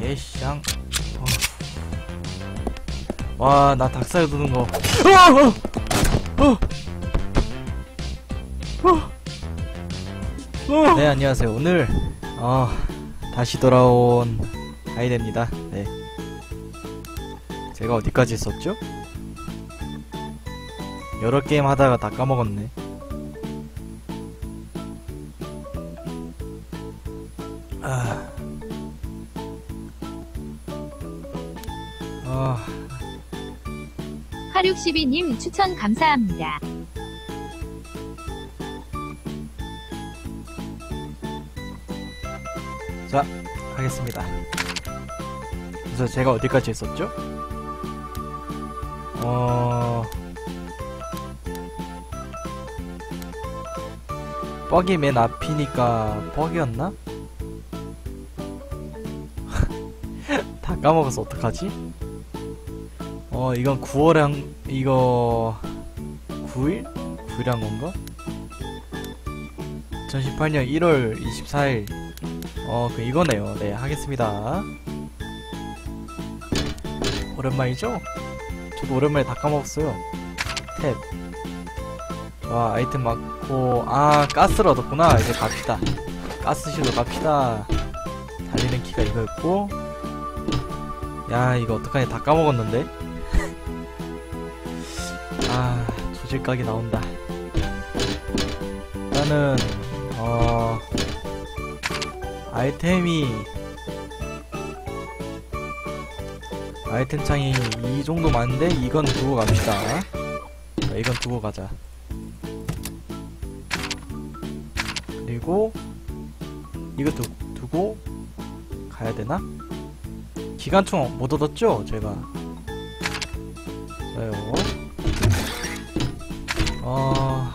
개샹 어. 와나 닭살 도는 거 어! 어! 어! 어! 네 안녕하세요 오늘 어 다시 돌아온 아이데입니다 네 제가 어디까지 했었죠? 여러 게임 하다가 다 까먹었네 762님 추천 감사합니다. 자, 하겠습니다. 그래서 제가 어디까지 했었죠? 어... 뻑이 맨 앞이니까 뻑이었나? 다 까먹어서 어떡하지? 어, 이건 9월에 한, 이거, 9일? 9일에 한 건가? 2018년 1월 24일 어, 그 이거네요. 네, 하겠습니다. 오랜만이죠? 저도 오랜만에 다 까먹었어요. 탭. 와, 아이템 많고, 아, 가스를 얻었구나. 이제 갑시다. 가스실로 갑시다. 달리는 키가 이거였고, 야, 이거 어떡하냐. 다 까먹었는데? 아, 조질각이 나온다. 일단은, 어, 아이템이 아이템 창이 이 정도 많은데 이건 두고 갑시다 자, 이건 두고 가자 그리고 이거 두, 두고 가야 되나? 기관총 못 얻었죠? 제가 좋아요 어...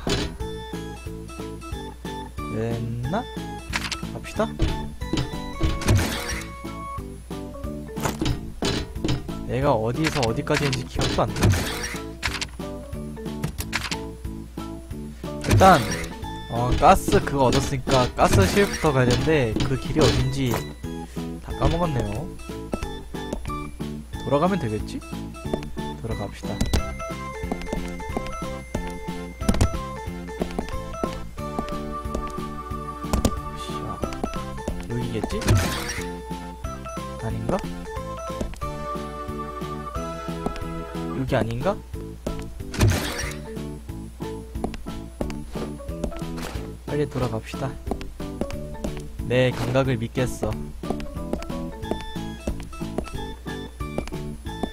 됐나? 갑시다 내가 어디에서 어디까지 했는지 기억도 안 나. 일단 어 가스 그거 얻었으니까 가스 실부터 가야 되는데 그 길이 어딘지 다 까먹었네요. 돌아가면 되겠지? 돌아갑시다. 여기겠지? 아닌가? 여기 아닌가? 빨리 돌아갑시다. 내 감각을 믿겠어.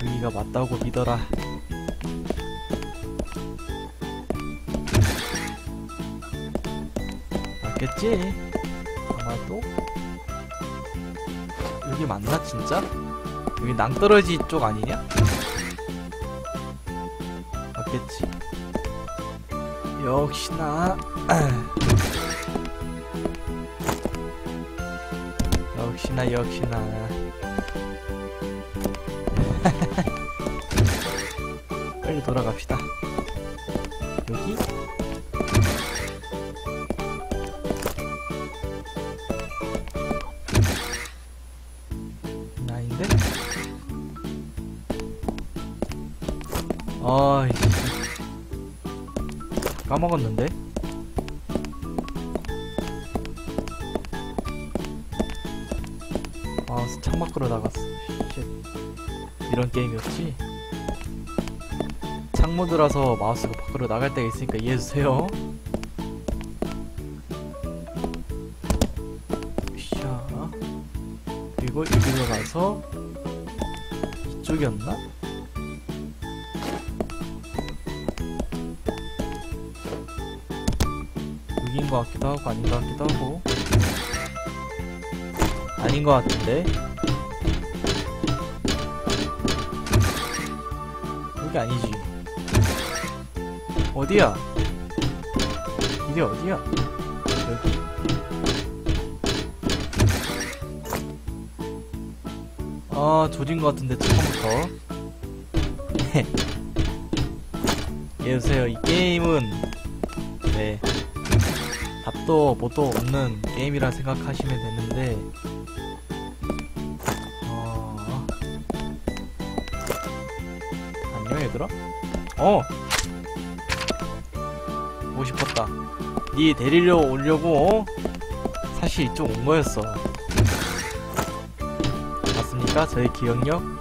여기가 맞다고 믿어라. 맞겠지? 아마도? 여기 맞나, 진짜? 여기 낭떠러지 쪽 아니냐? 맞겠지. 역시나 역시나 역시나 빨리 돌아갑시다. 여기 먹었는데? 아, 창 밖으로 나갔어. shit. 이런 게임이었지? 창모드라서 마우스가 밖으로 나갈 때가 있으니까 이해해주세요. 샤. 그리고 여기로 가서 이쪽이었나? 여긴 것 같기도 하고 아닌 것 같기도 하고. 아닌 것 같은데? 여기 아니지. 어디야? 이게 어디야? 여기? 아 조진 것 같은데 처음부터. 이해해주세요. 이 게임은 네 뭣도 뭣도 없는 게임이라 생각하시면 되는데 어... 안녕 얘들아? 어. 오고 싶었다. 니 데리러 오려고 어? 사실 이쪽 온 거였어. 맞습니까? 저의 기억력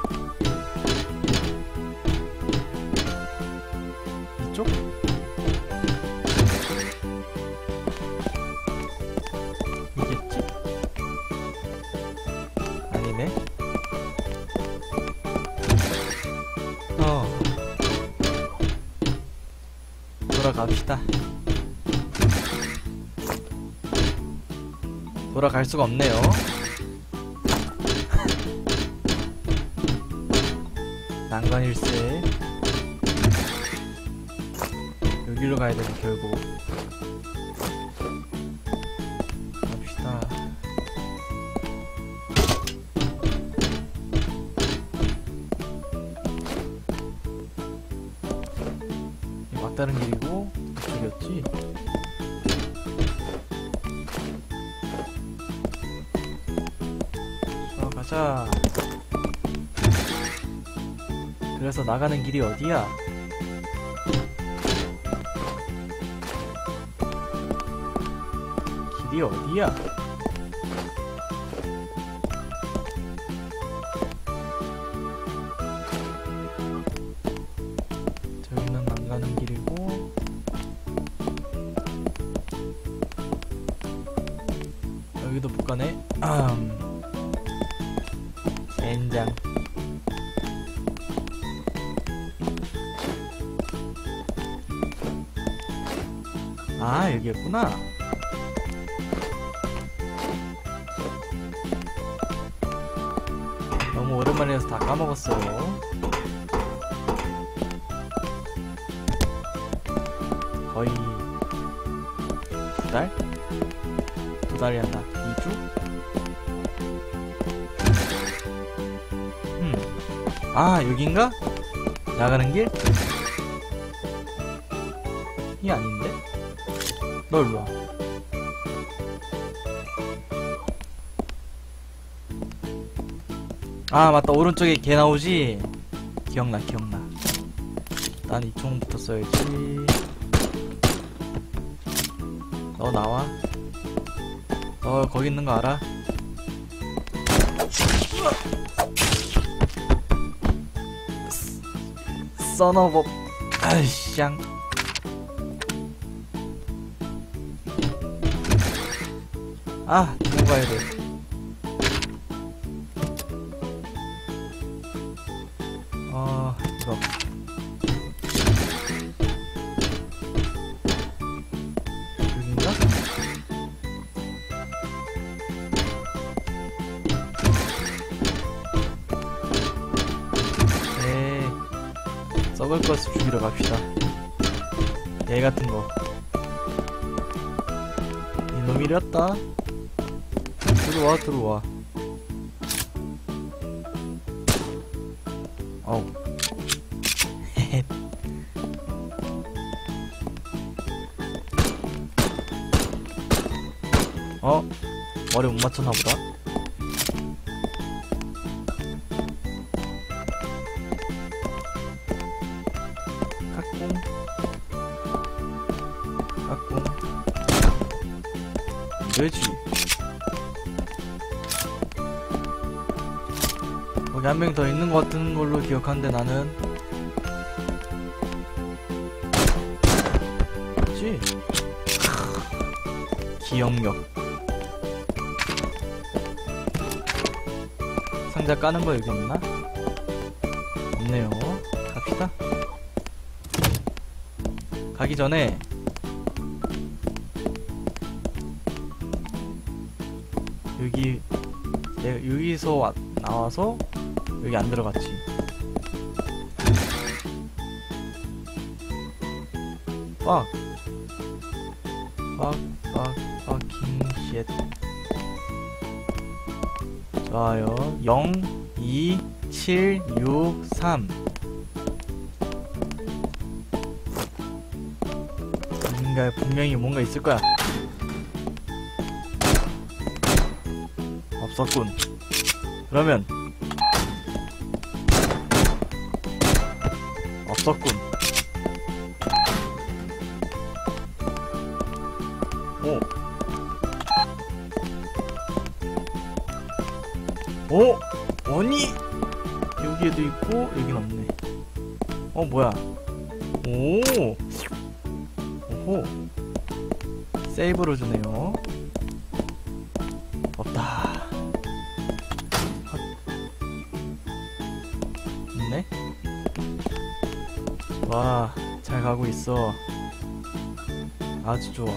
갈 수가 없네요. 난관일세. 여기로 가야 되네, 결국. 갑시다. 이 막다른 길이고 이쪽이었지? 자 그래서 나가는 길이 어디야? 길이 어디야? 저기는 안 가는 길이고 여기도 못 가네. 음. 젠장. 아 여기였구나. 너무 오랜만에 해서 다 까먹었어요. 거의 두 달? 두 달이 한다. 아, 여긴가? 나가는 길? 이 아닌데? 너 일로 와. 아, 맞다. 오른쪽에 개 나오지? 기억나, 기억나. 난이 총부터 써야지. 너 나와. 너 거기 있는 거 알아? 써너버 아이쌍 아 두고 가야 돼 썩을 것을 죽이러 갑시다. 얘 같은 거. 이놈이렸다. 들어와 들어와. 어우. 어? 머리 못 맞췄나 보다 한 명 더 있는 것 같은 걸로 기억하는데 나는 그치? 기억력 상자 까는 거 여기 없나? 없네요 갑시다 가기 전에 여기 내가 여기서 와- 나와서 여기 안 들어갔지. 빡! 빡, 빡, 빡킹 쉣. 좋아요. 0, 2, 7, 6, 3 뭔가 분명히 뭔가 있을 거야. 없었군. 그러면 없었군. 오. 오! 아니! 여기에도 있고, 여긴 없네. 어, 뭐야. 오! 오호. 세이브를 주네요. 와, 잘 가고 있어. 아주 좋아.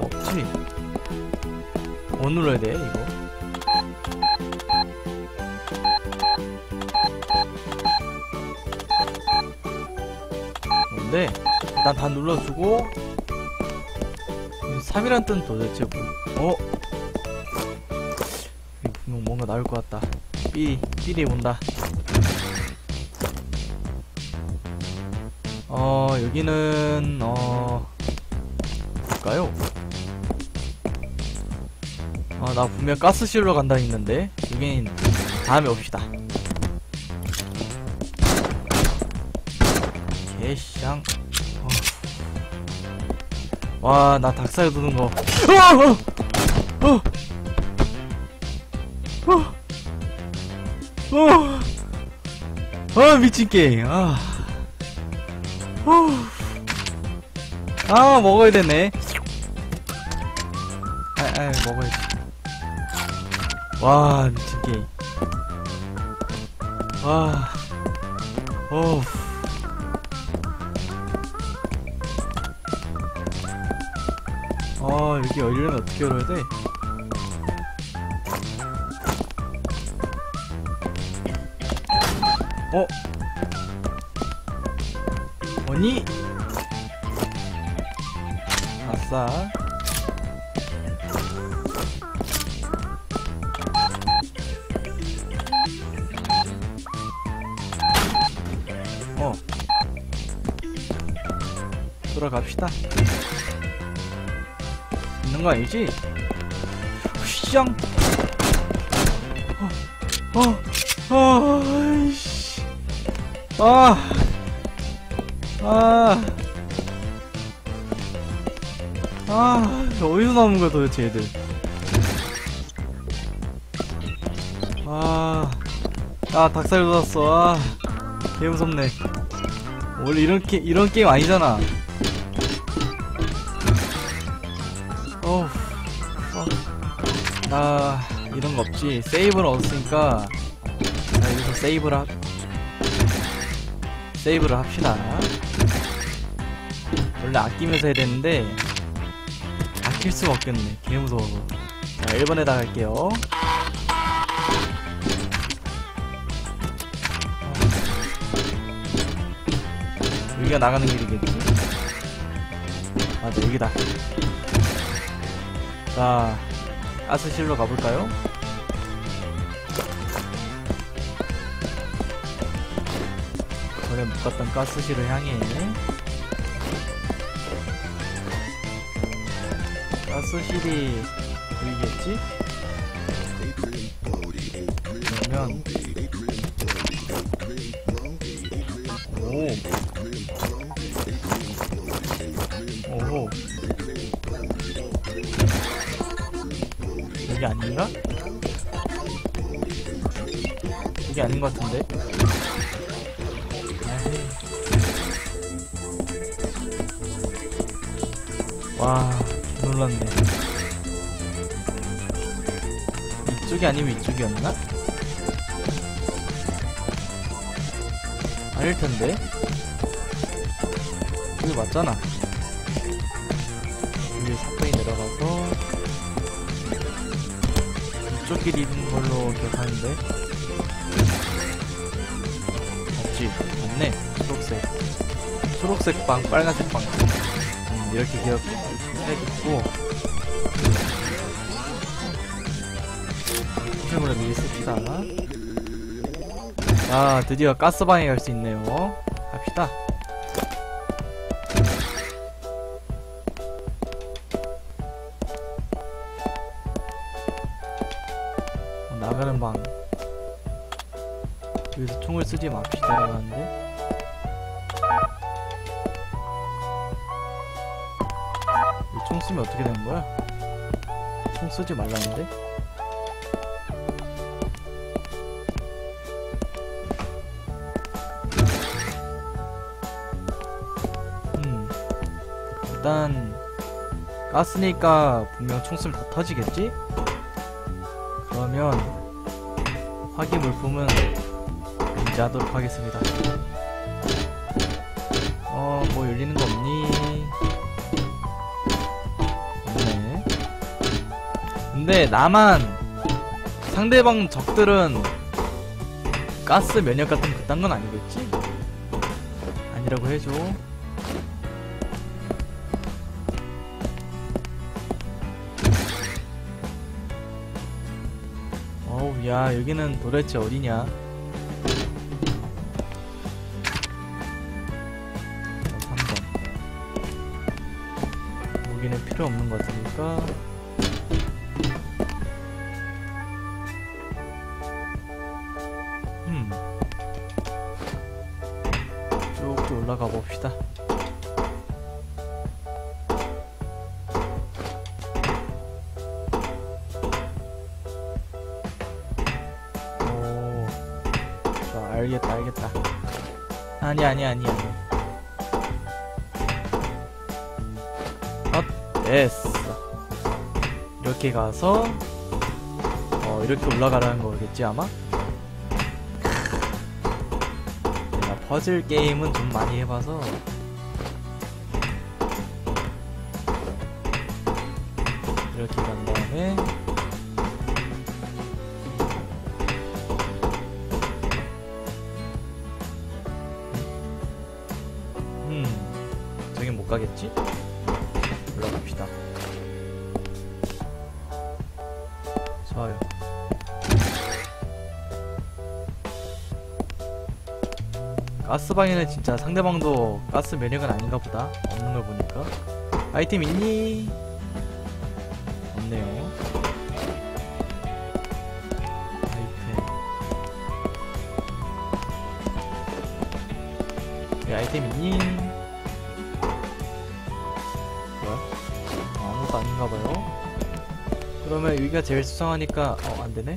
없지? 뭐 눌러야 돼, 이거? 뭔데? 일단 다 눌러주고 3이란 뜻은 도대체 뭐 어? 분명 뭔가 나올 것 같다 삐, 삐리 온다 어 여기는 어 볼까요? 아나 분명 가스실로 간다 했는데 여긴 다음에 옵시다 개샹 어. 와 나 닭살 도는 거 어! 어! 어! 어! 아 미친 게임 아 어. 아 먹어야 되네 아, 아 먹어야지 와 미친 게임 와 어우 아 여기 열려면 어떻게 열어야 돼? 어? 아니? 아싸 어 돌아갑시다 있는 거 아니지? 휘앙 어, 어, 어, 아이씨. 아, 아, 아, 어디서 나오는 거야 도대체 얘들? 아, 아 닭살 돋았어. 아, 개 무섭네. 원래 이런 게 이런 게임 아니잖아. 나 이런 거 없지. 세이브는 없으니까 자 여기서 세이브를 합 세이브를 합시다. 원래 아끼면서 해야 되는데 아낄 수가 없겠네. 개 무서워서. 자 1번에다 갈게요. 여기가 나가는 길이겠지. 맞아 여기다. 자, 가스실로 가볼까요? 전에 못 갔던 가스실을 향해 가스실이 보이겠지? 그러면 여기 아닌가? 여기 아닌 것 같은데? 와, 놀랐네. 이쪽이 아니면 이쪽이었나? 아닐 텐데. 여기 맞잖아. 길이 있는 걸로 기억하는데 없지 없네 초록색 초록색 빵 빨간색 빵 음, 이렇게 기억해야겠고 총심으로 미리 씁시다. 자, 드디어 가스방에 갈 수 있네요. 갑시다. 총을 쓰지 맙시다. 이러는데. 이총 쓰면 어떻게 되는 거야? 총 쓰지 말라는데? 음. 일단 가스니까 분명 총 쓰면 다 터지겠지? 그러면 화기 물품은 하도록 하겠습니다. 어, 뭐 열리는 거 없니? 없네. 근데 나만 상대방 적들은 가스 면역 같은 그딴 건 아니겠지? 아니라고 해줘. 어우, 야, 여기는 도대체 어디냐? 필요 없는 것 같으니까. 음. 쭉쭉 올라가 봅시다. 오, 알겠다, 알겠다. 아니, 아니, 아니, 아니. 됐어. 이렇게 가서, 어, 이렇게 올라가라는 거겠지, 아마? 내가 퍼즐 게임은 좀 많이 해봐서, 가스방에는 진짜 상대방도 가스 면역은 아닌가 보다. 없는 걸 보니까. 아이템 있니? 없네요. 아이템. 이 아이템 있니? 뭐야? 어, 아무것도 아닌가봐요. 그러면 여기가 제일 수상하니까 어 안되네?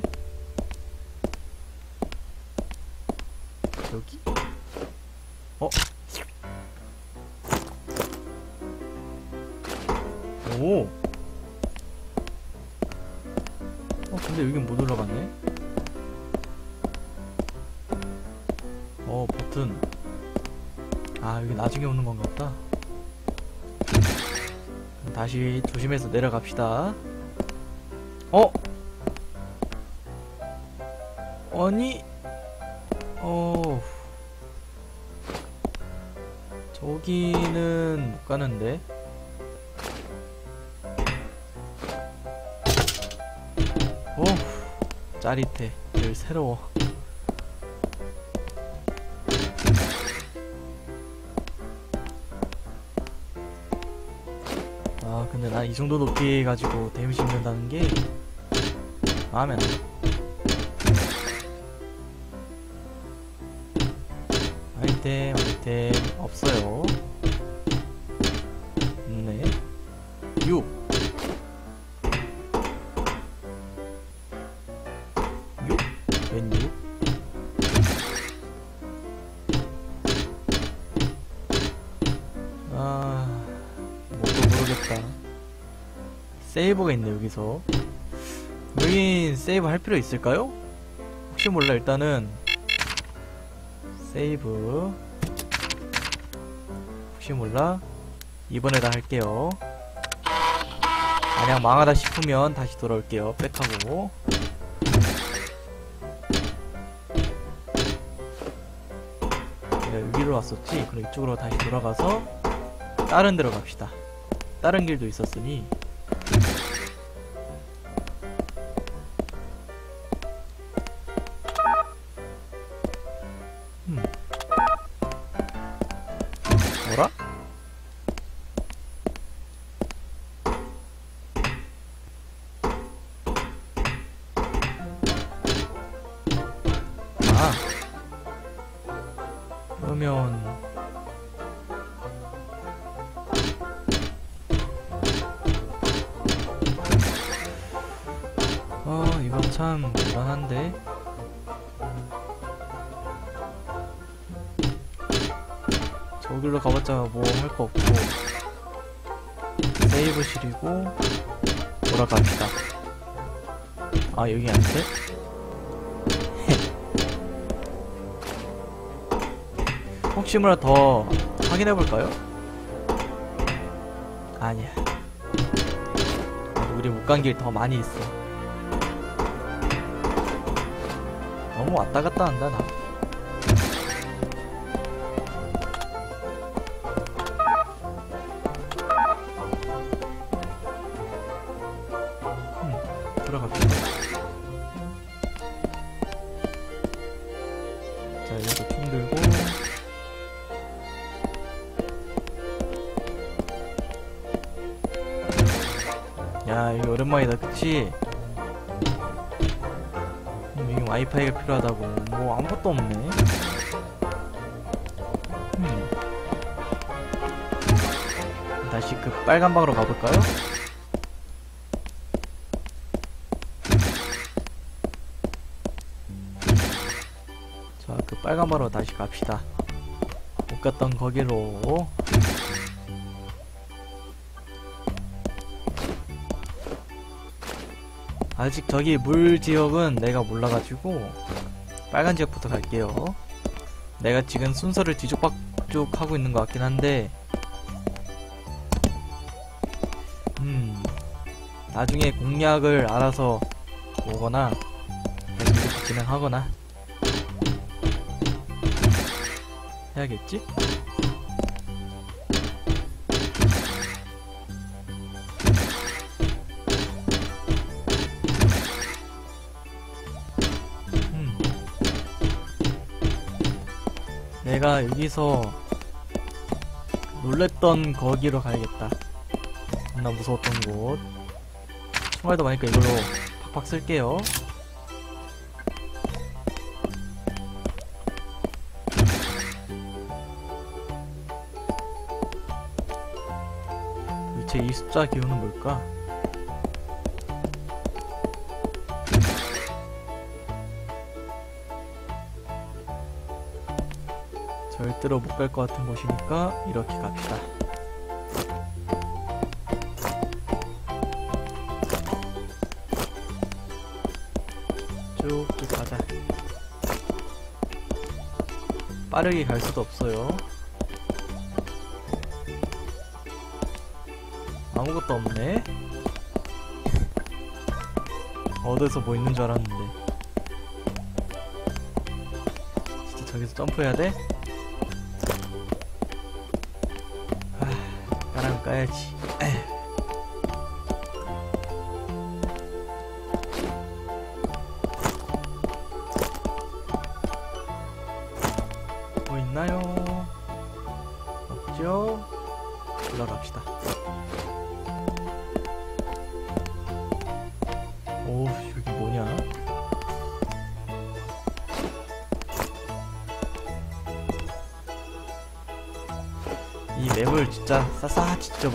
다시 조심해서 내려갑시다. 어? 아니 어. 저기는 못 가는데? 오 짜릿해. 늘 새로워 정도 높이 가지고 데미지 입는다는 게 마음에 안 들어 아이템 아이템 없어요 네 6. 6? 웬 6? 세이버가 있네, 여기서. 여긴 세이브 할 필요 있을까요? 혹시 몰라, 일단은. 세이브. 혹시 몰라? 이번에다 할게요. 만약 망하다 싶으면 다시 돌아올게요. 백하고. 내가 여기로 왔었지? 그럼 이쪽으로 다시 돌아가서 다른 데로 갑시다. 다른 길도 있었으니. 저길로 가봤자 뭐 할 거 없고. 세이브실이고 돌아갑시다. 아 여기 아닌데? 혹시 몰라 더 확인해볼까요? 아니야. 우리 못 간 길 더 많이 있어. 너무 왔다 갔다 한다 나 그치? 음, 여기 와이파이가 필요하다고 뭐 아무것도 없네 음. 다시 그 빨간 방으로 가볼까요? 자 그 빨간 방으로 다시 갑시다 못 갔던 거기로 아직 저기 물 지역은 내가 몰라가지고 빨간 지역부터 갈게요. 내가 지금 순서를 뒤죽박죽 하고 있는 것 같긴 한데 음 나중에 공략을 알아서 오거나 진행하거나 해야겠지? 여기서 놀랬던 거기로 가야겠다. 겁나 무서웠던 곳. 총알도 많으니까 이걸로 팍팍 쓸게요. 도대체 이 숫자 기호는 뭘까? 절대로 못 갈 것 같은 곳이니까 이렇게 갑시다. 쭉쭉 가자. 빠르게 갈 수도 없어요. 아무것도 없네. 어디서 뭐 있는 줄 알았는데. 진짜 저기서 점프해야 돼? 아, 까랑 까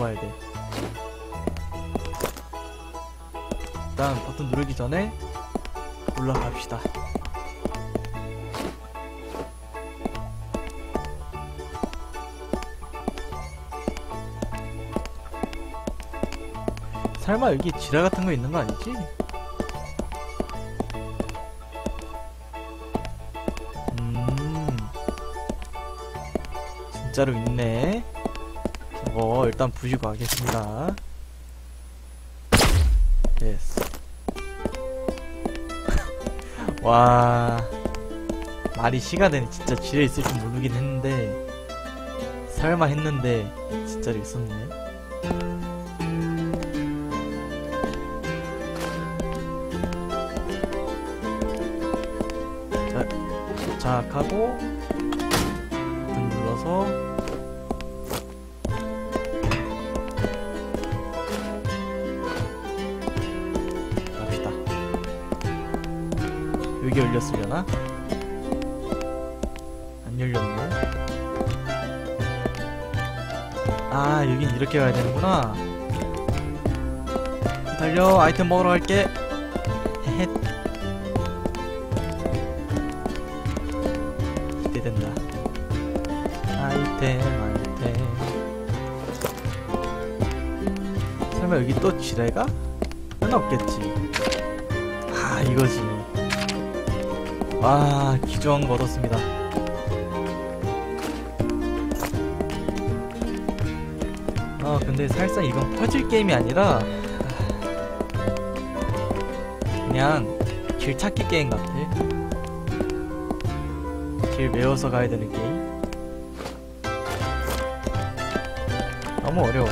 찢어봐야 돼. 일단 버튼 누르기 전에 올라갑시다. 설마 여기 지뢰 같은 거 있는 거 아니지? 음, 진짜로 있네. 일단 부시고 가겠습니다. 됐어. 와, 말이 시간에 진짜 지뢰 있을 줄 모르긴 했는데, 설마 했는데, 진짜로 있었네. 자, 도착하고 여기 열렸으려나? 안 열렸네. 아, 여긴 이렇게 가야 되는구나. 달려, 아이템 먹으러 갈게. 헤헷. 기대된다. 아이템, 아이템. 설마 여기 또 지뢰가? 는 없겠지. 아, 이거지. 와, 기저한 거 얻었습니다. 아, 근데 사실상 이건 퍼즐 게임이 아니라 그냥 길 찾기 게임 같아. 길 외워서 가야 되는 게임. 너무 어려워.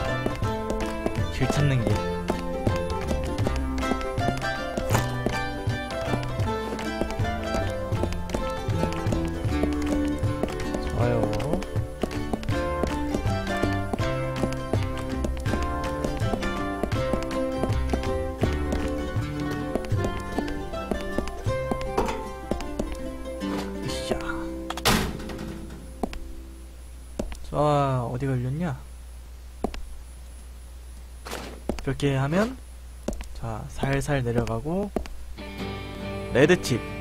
길 찾는 게. 이렇게 하면, 자, 살살 내려가고, 레드칩.